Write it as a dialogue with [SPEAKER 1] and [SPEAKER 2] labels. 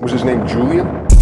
[SPEAKER 1] Was his name Julian?